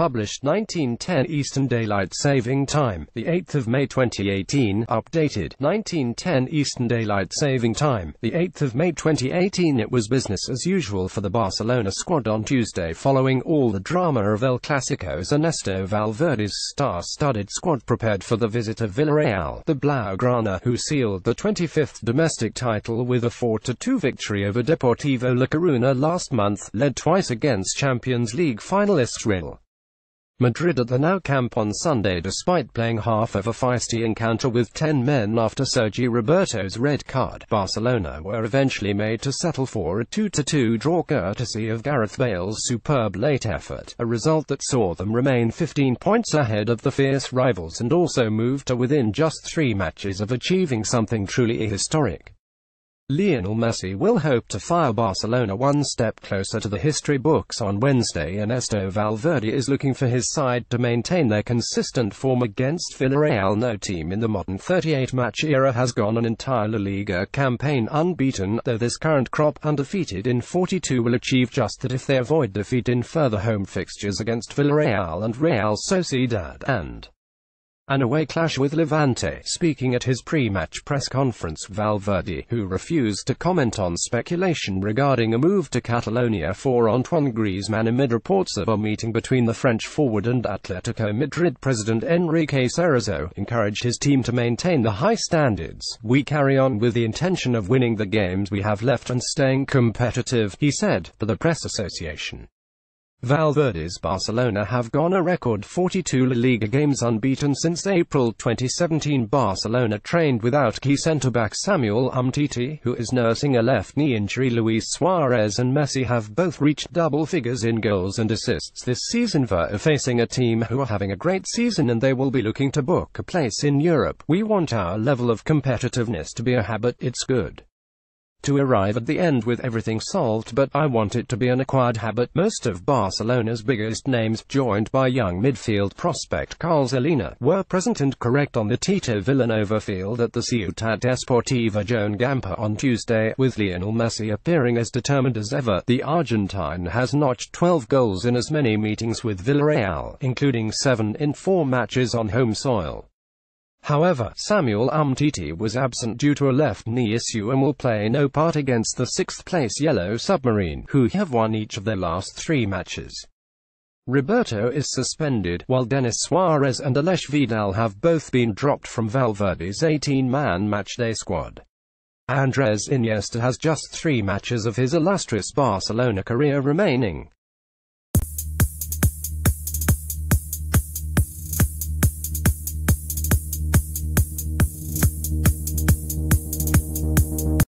published 1910 Eastern Daylight Saving Time, the 8th of May 2018, updated 1910 Eastern Daylight Saving Time, the 8th of May 2018. It was business as usual for the Barcelona squad on Tuesday following all the drama of El Clasico's Ernesto Valverde's star-studded squad prepared for the visit of Villarreal. The Blaugrana, who sealed the 25th domestic title with a 4-2 victory over Deportivo La Coruna last month, led twice against Champions League finalists Real Madrid at the Nou Camp on Sunday despite playing half of a feisty encounter with 10 men after Sergi Roberto's red card. Barcelona were eventually made to settle for a 2-2 draw courtesy of Gareth Bale's superb late effort, a result that saw them remain 15 points ahead of the fierce rivals and also move to within just three matches of achieving something truly historic. Lionel Messi will hope to fire Barcelona one step closer to the history books on Wednesday. And Ernesto Valverde is looking for his side to maintain their consistent form against Villarreal. No team in the modern 38-match era has gone an entire La Liga campaign unbeaten, though this current crop, undefeated in 42, will achieve just that if they avoid defeat in further home fixtures against Villarreal and Real Sociedad, and an away clash with Levante. Speaking at his pre-match press conference, Valverde, who refused to comment on speculation regarding a move to Catalonia for Antoine Griezmann amid reports of a meeting between the French forward and Atletico Madrid president Enrique Cerezo, encouraged his team to maintain the high standards. We carry on with the intention of winning the games we have left and staying competitive, he said, to the press association. Valverde's Barcelona have gone a record 42 La Liga games unbeaten since April 2017. Barcelona trained without key centre-back Samuel Umtiti, who is nursing a left knee injury. Luis Suarez and Messi have both reached double figures in goals and assists this season. Ver facing a team who are having a great season and they will be looking to book a place in Europe. We want our level of competitiveness to be a habit, it's good to arrive at the end with everything solved but I want it to be an acquired habit. Most of Barcelona's biggest names, joined by young midfield prospect Carles Alena, were present and correct on the Tito Vilanova field at the Ciutat Deportiva Joan Gamper on Tuesday, with Lionel Messi appearing as determined as ever. The Argentine has notched 12 goals in as many meetings with Villarreal, including 7 in 4 matches on home soil. However, Samuel Umtiti was absent due to a left knee issue and will play no part against the sixth-place Yellow Submarine, who have won each of their last three matches. Roberto is suspended, while Denis Suarez and Aleix Vidal have both been dropped from Valverde's 18-man matchday squad. Andres Iniesta has just three matches of his illustrious Barcelona career remaining.